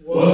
Whoa.